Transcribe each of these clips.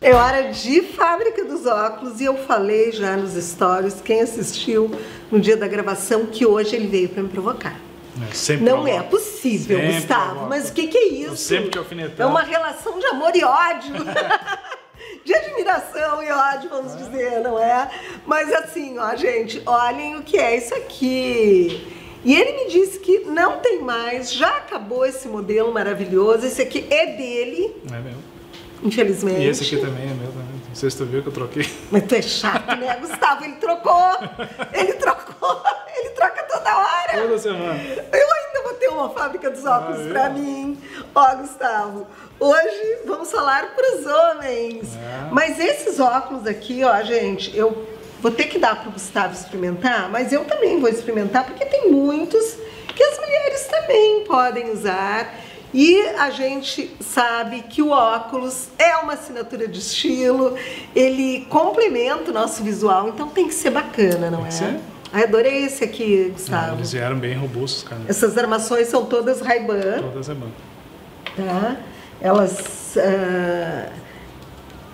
É hora de Fábrica dos Óculos e eu falei já nos stories, quem assistiu no dia da gravação, que hoje ele veio para me provocar. É, Não provoca. é possível, Sempre Gustavo, provoca. mas o que, que é isso? Eu sempre te alfinetando. É uma relação de amor e ódio. de admiração e ódio, vamos dizer, não é? Mas assim, ó, gente, olhem o que é isso aqui. E ele me disse que não tem mais, já acabou esse modelo maravilhoso. Esse aqui é dele, É meu. Infelizmente. E esse aqui também é meu também. Não sei se tu viu que eu troquei. Mas tu é chato, né, Gustavo? Ele trocou! Ele trocou! Ele troca toda hora! Toda semana. Eu ainda vou ter uma fábrica dos óculos Ah, é? pra mim. Ó, Gustavo, hoje vamos falar pros homens. É. Mas esses óculos aqui, ó, gente, eu vou ter que dar pro Gustavo experimentar, mas eu também vou experimentar, porque tem muitos que as mulheres também podem usar. E a gente sabe que o óculos é uma assinatura de estilo, ele complementa o nosso visual, então tem que ser bacana, não Tem é? ser. Ai, adorei esse aqui, Ah, Gustavo. eles vieram bem robustos, cara. Essas armações são todas Ray-Ban, Toda semana. tá? Elas... ah,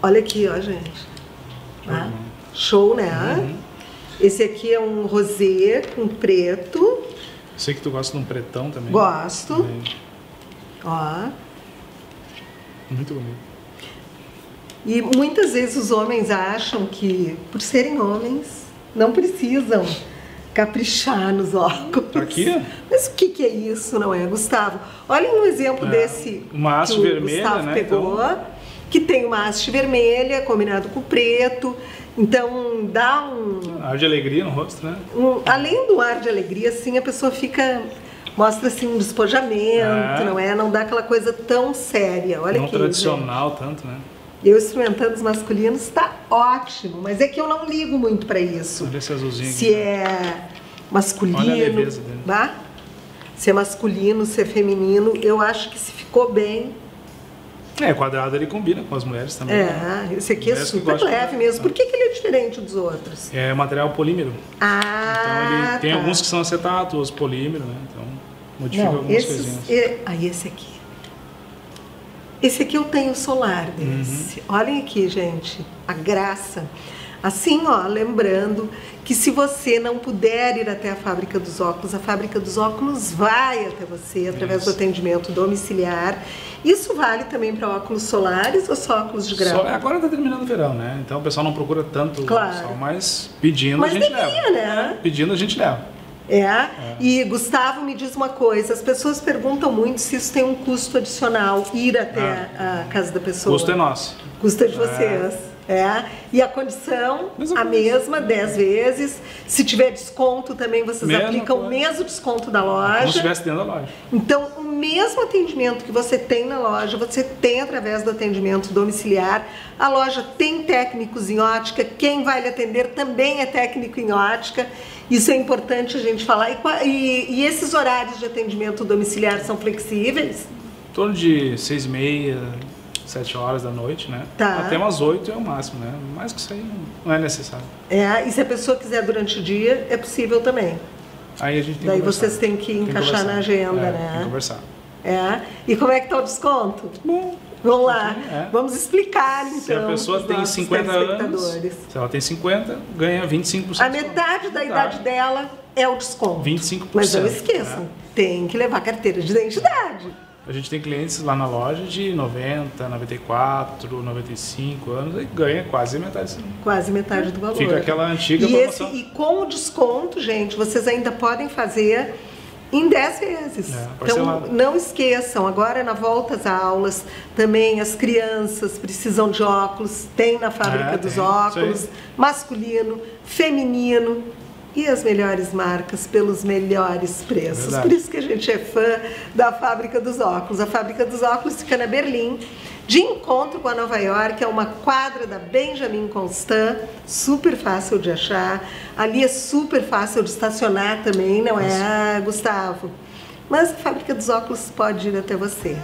Olha aqui, ó, gente. Uhum. Show, né? Esse aqui é um rosé com preto. Sei que tu gosta de um pretão também. Gosto. Também. Ó. Muito bonito. E muitas vezes os homens acham que, por serem homens, não precisam caprichar nos óculos. Tá aqui. Mas o que, que é isso, não é, Gustavo? Olhem um exemplo É, desse uma haste vermelha, Gustavo né, pegou, que tem uma haste vermelha combinado com preto. Então dá um, Ar de alegria no rosto, né? um- além do ar de alegria, assim, a pessoa fica mostra assim um despojamento, É. não é? Não dá aquela coisa tão séria. Olha Não aqui. tradicional tanto, né? Eu experimentando os masculinos tá ótimo, mas é que eu não ligo muito para isso. Olha esse azulzinho Se aqui. é masculino, Olha a leveza dele. tá? se é masculino, se é feminino, eu acho que se ficou bem. É, quadrado ele combina com as mulheres também. né? É, esse aqui é que super leve mesmo. Por que, que ele é diferente dos outros? É material polímero. Então Ah, tem tá. alguns que são acetato, outros polímero, né? Então modifica Não, algumas esses, coisinhas. e- aí esse aqui. Esse aqui eu tenho solar desse. Uhum. Olhem aqui, gente, a graça. Assim, ó, lembrando que se você não puder ir até a fábrica dos óculos, a fábrica dos óculos vai até você através do Isso. atendimento domiciliar. Isso vale também para óculos solares ou só óculos de grau? Só- agora tá terminando o verão, né? Então o pessoal não procura tanto Claro. sol, mas pedindo Mas a gente devia, leva. né? Pedindo a gente leva. É? E Gustavo me diz uma coisa, as pessoas perguntam muito se isso tem um custo adicional, ir até a casa da pessoa. custo é nosso. Custa de vocês. É. E a condição, Mesma a mesma, 10 vezes. Se tiver desconto também, vocês Mesma aplicam o coisa. mesmo desconto da Como se loja. estivesse dentro da loja. Então, o mesmo atendimento que você tem na loja, você tem através do atendimento domiciliar. A loja tem técnicos em ótica, quem vai lhe atender também é técnico em ótica. Isso é importante a gente falar. E, e- e esses horários de atendimento domiciliar são flexíveis? Em torno de seis e meia, sete horas da noite, né? Tá. Até umas oito é o máximo, né? Mais que isso aí não- é necessário. É, e se a pessoa quiser durante o dia, é possível também. Aí a gente tem Daí que vocês têm que Tem encaixar conversar. na agenda, É, né? Tem que conversar. É. E como é que tá o desconto? Bom, Vamos lá, É. vamos explicar então. se a pessoa pros tem nossos 50 anos, se ela tem 50, ganha 25%. A metade da idade dela é o desconto. 25%. Mas não esqueçam, né? tem que levar carteira de identidade. A gente tem clientes lá na loja de 90, 94, 95 anos e ganha quase metade. Quase metade do valor. Fica aquela antiga e, esse, promoção. e com o desconto, gente, vocês ainda podem fazer em 10 vezes. É, então, não esqueçam, agora na volta às aulas, também as crianças precisam de óculos, tem na fábrica É, dos tem, óculos, masculino, feminino e as melhores marcas pelos melhores preços. Verdade. Por isso que a gente é fã da fábrica dos óculos. A fábrica dos óculos fica na Berlim, de encontro com a Nova York, é uma quadra da Benjamin Constant, super fácil de achar. Ali é super fácil de estacionar também, não é, Gustavo? Mas a fábrica dos óculos pode ir até você.